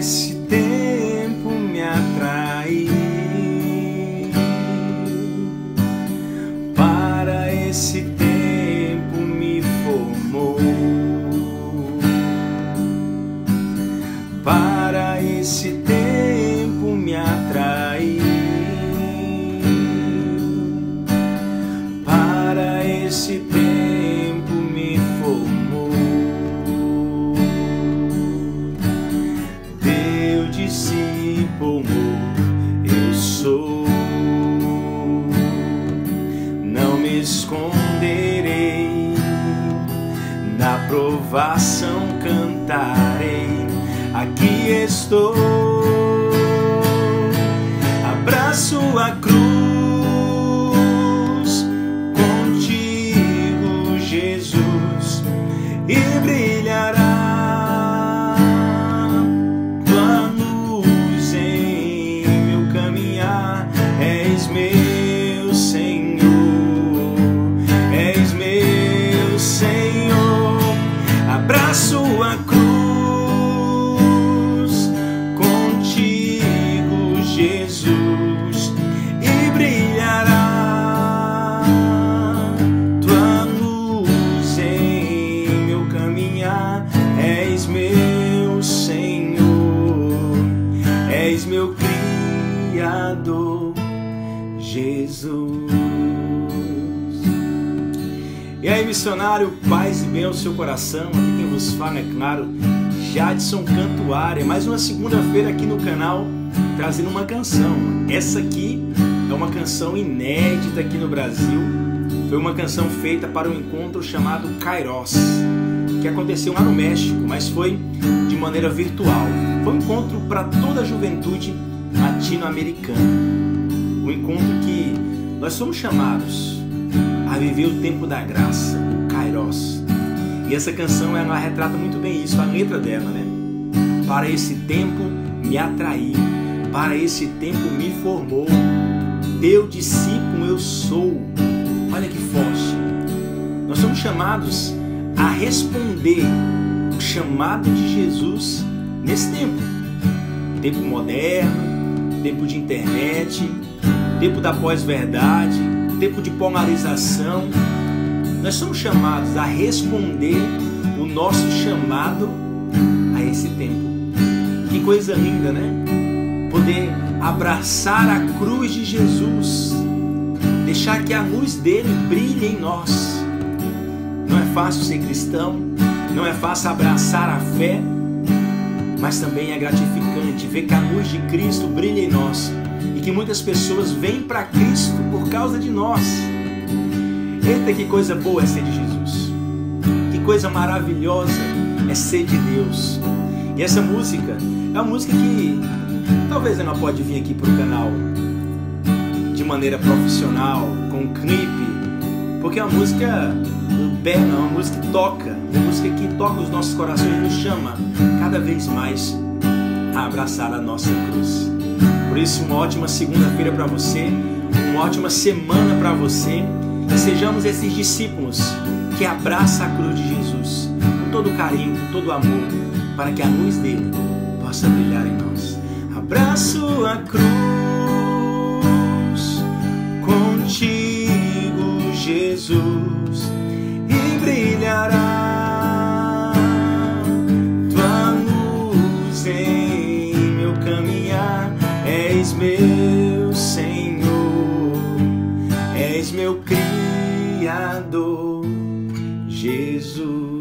esse tempo me atrai para esse tempo me formou. Para esse tempo discípulo, eu sou. Não me esconderei, na provação cantarei. Aqui estou, abraço a cruz, Criador, Jesus. E aí, missionário, paz e bem ao seu coração. Aqui quem vos fala é claro, Jadson Cantuária. Mais uma segunda-feira aqui no canal, trazendo uma canção. Essa aqui é uma canção inédita aqui no Brasil. Foi uma canção feita para um encontro chamado Kairos, que aconteceu lá no México, mas foi de maneira virtual. Foi um encontro para toda a juventude latino-americana. Um encontro que nós somos chamados a viver o tempo da graça, o Kairos. E essa canção ela retrata muito bem isso, a letra dela, né? Para esse tempo me atraí, para esse tempo me formou, teu discípulo eu sou. Olha que forte. Nós somos chamados a responder o chamado de Jesus nesse tempo. Tempo moderno, tempo de internet, tempo da pós-verdade, tempo de polarização. Nós somos chamados a responder o nosso chamado a esse tempo. Que coisa linda, né? Poder abraçar a cruz de Jesus, deixar que a luz dele brilhe em nós. Não é fácil ser cristão, não é fácil abraçar a fé, mas também é gratificante ver que a luz de Cristo brilha em nós e que muitas pessoas vêm para Cristo por causa de nós. Eita, que coisa boa é ser de Jesus! Que coisa maravilhosa é ser de Deus! E essa música é uma música que talvez ela pode vir aqui para o canal de maneira profissional, com clipe, porque é uma música bela, uma música que toca, uma música que toca os nossos corações e nos chama cada vez mais a abraçar a nossa cruz. Por isso, uma ótima segunda-feira para você, uma ótima semana para você. E sejamos esses discípulos que abraçam a cruz de Jesus com todo carinho, com todo amor, para que a luz dele possa brilhar em nós. Abraço a cruz, és meu Criador, Jesus.